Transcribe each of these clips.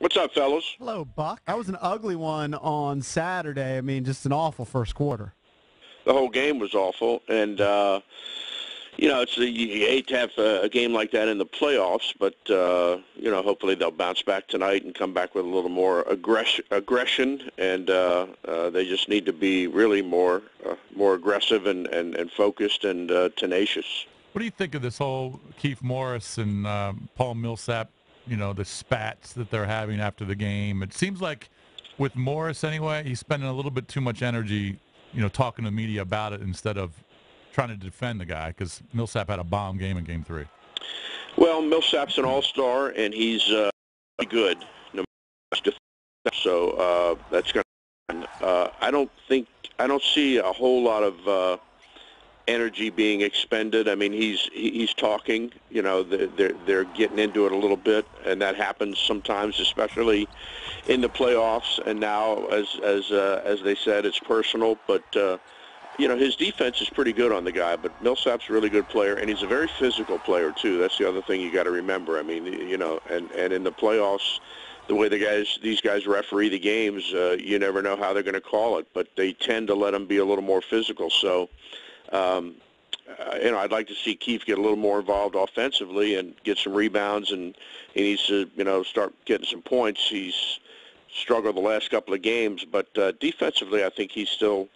What's up, fellas? Hello, Buck. That was an ugly one on Saturday. I mean, just an awful first quarter. The whole game was awful, and uh, you know, it's you hate to have a, a game like that in the playoffs, but uh, you know, hopefully they'll bounce back tonight and come back with a little more aggression. Aggression, and uh, uh, they just need to be really more uh, more aggressive and, and, and focused and uh, tenacious. What do you think of this whole Kieff Morris and um, Paul Millsap? You know, the spats that they're having after the game. It seems like with Morris anyway, he's spending a little bit too much energy, you know, talking to the media about it instead of trying to defend the guy because Millsap had a bomb game in Game Three. Well, Millsap's an all-star, and he's uh, good. No so uh, that's going. uh, I don't think I don't see a whole lot of uh, energy being expended. I mean, he's he's talking. You know, they're they're getting into it a little bit, and that happens sometimes, especially in the playoffs. And now, as as uh, as they said, it's personal. But uh, you know, his defense is pretty good on the guy. But Millsap's a really good player, and he's a very physical player too. That's the other thing you got to remember. I mean, you know, and and in the playoffs. The way the guys, these guys referee the games, uh, you never know how they're going to call it, but they tend to let them be a little more physical. So, um, uh, you know, I'd like to see Kieff get a little more involved offensively and get some rebounds, and he needs to, you know, start getting some points. He's struggled the last couple of games, but uh, defensively, I think he's still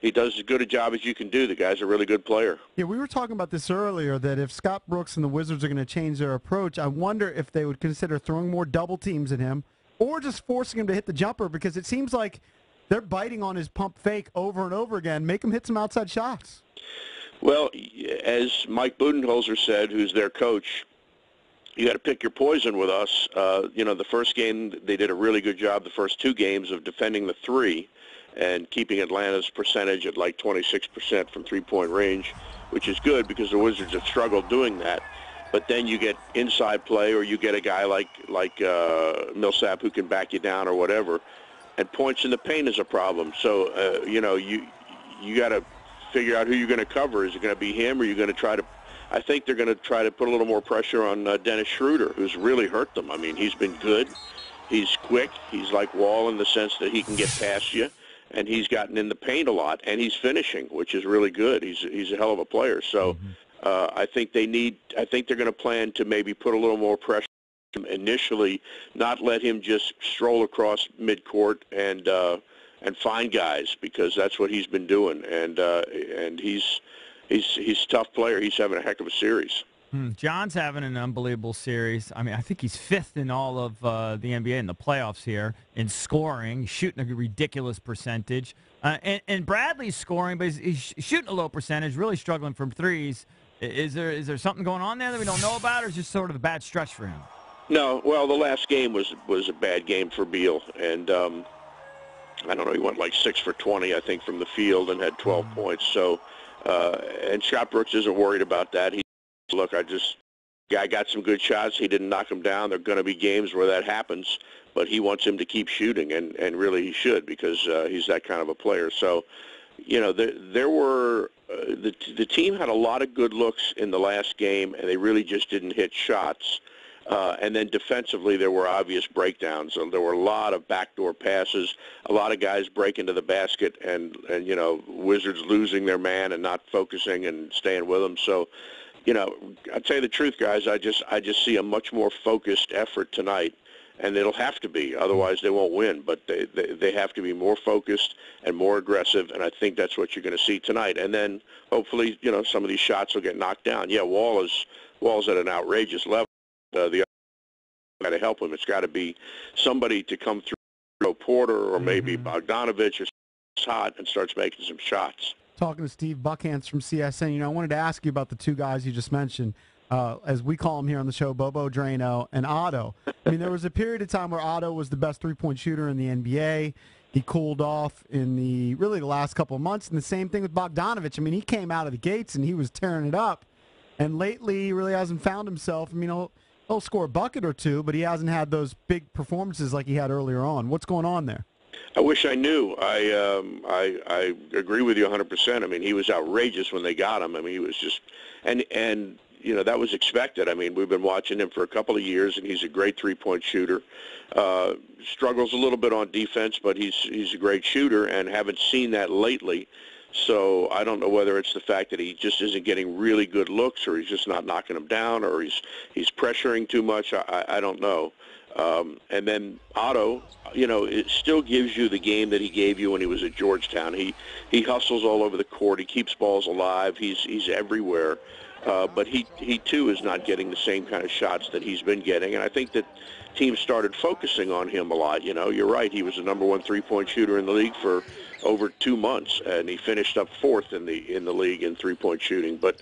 he does as good a job as you can do. The guy's a really good player. Yeah, we were talking about this earlier that if Scott Brooks and the Wizards are going to change their approach, I wonder if they would consider throwing more double teams at him or just forcing him to hit the jumper because it seems like they're biting on his pump fake over and over again. Make him hit some outside shots. Well, as Mike Budenholzer said, who's their coach, you got to pick your poison with us. Uh, you know, the first game they did a really good job. The first two games of defending the three and keeping Atlanta's percentage at like 26% from three-point range, which is good because the Wizards have struggled doing that. But then you get inside play, or you get a guy like like uh, Millsap who can back you down or whatever, and points in the paint is a problem. So uh, you know you you got to figure out who you're going to cover. Is it going to be him, or are you going to try to? I think they're going to try to put a little more pressure on uh, Dennis Schroeder, who's really hurt them. I mean, he's been good. He's quick. He's like Wall in the sense that he can get past you, and he's gotten in the paint a lot, and he's finishing, which is really good. He's he's a hell of a player. So. Mm-hmm. Uh, I think they need. I think they're going to plan to maybe put a little more pressure initially, not let him just stroll across midcourt and uh, and find guys because that's what he's been doing, and uh, and he's he's he's a tough player. He's having a heck of a series. Hmm. John's having an unbelievable series. I mean, I think he's fifth in all of uh, the NBA in the playoffs here in scoring, shooting a ridiculous percentage. Uh, and, and, Bradley's scoring, but he's, he's, shooting a low percentage, really struggling from threes. Is there is there something going on there that we don't know about, or is just sort of a bad stretch for him? No, well, the last game was was a bad game for Beal, and um, I don't know, he went like six for 20, I think, from the field and had 12 mm-hmm. points. So, uh, and Scott Brooks isn't worried about that. He, look, I just, guy got some good shots. He didn't knock him down. There are going to be games where that happens, but he wants him to keep shooting, and and really he should because uh, he's that kind of a player. So, you know, there there were uh, the the team had a lot of good looks in the last game, and they really just didn't hit shots. Uh, Uh, and then defensively, there were obvious breakdowns. So there were a lot of backdoor passes, a lot of guys breaking to the basket, and and you know Wizards losing their man and not focusing and staying with them. So, you know, I tell you the truth, guys, I just I just see a much more focused effort tonight, and it'll have to be, otherwise they won't win. But they they, they have to be more focused and more aggressive, and I think that's what you're going to see tonight. And then hopefully, you know, some of these shots will get knocked down. Yeah, Wall is Wall's at an outrageous level uh, the other got to help him. It's got to be somebody to come through, Porter or maybe mm-hmm. Bogdanovich or hot and starts making some shots. Talking to Steve Buckhantz from CSN, you know, I wanted to ask you about the two guys you just mentioned. Uh, as we call him here on the show, Bobo Drano and Otto. I mean, there was a period of time where Otto was the best three-point shooter in the NBA. He cooled off in the really the last couple of months, and the same thing with Bogdanovich. I mean, he came out of the gates and he was tearing it up. And lately, he really hasn't found himself. I mean, he'll score a bucket or two, but he hasn't had those big performances like he had earlier on. What's going on there? I wish I knew. I um, I I agree with you 100%. I mean, he was outrageous when they got him. I mean, he was just and and you know that was expected. I mean, we've been watching him for a couple of years, and he's a great three-point shooter. Uh, struggles a little bit on defense, but he's he's a great shooter, and haven't seen that lately. So I don't know whether it's the fact that he just isn't getting really good looks, or he's just not knocking them down, or he's he's pressuring too much. I, I don't know. Um, and then Otto, you know, it still gives you the game that he gave you when he was at Georgetown. He he hustles all over the court. He keeps balls alive. He's he's everywhere. Uh, but he he too is not getting the same kind of shots that he's been getting. And I think that teams started focusing on him a lot. You know, you're right. He was the number one three-point shooter in the league for over two months, and he finished up fourth in the in the league in three-point shooting. But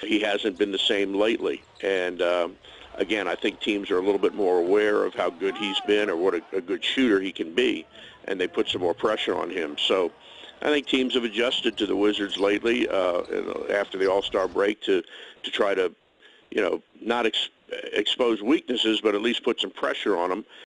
he hasn't been the same lately. And um, again, I think teams are a little bit more aware of how good he's been or what a, a good shooter he can be, and they put some more pressure on him. So I think teams have adjusted to the Wizards lately uh, after the All-Star break to to try to, you know, not ex- expose weaknesses, but at least put some pressure on them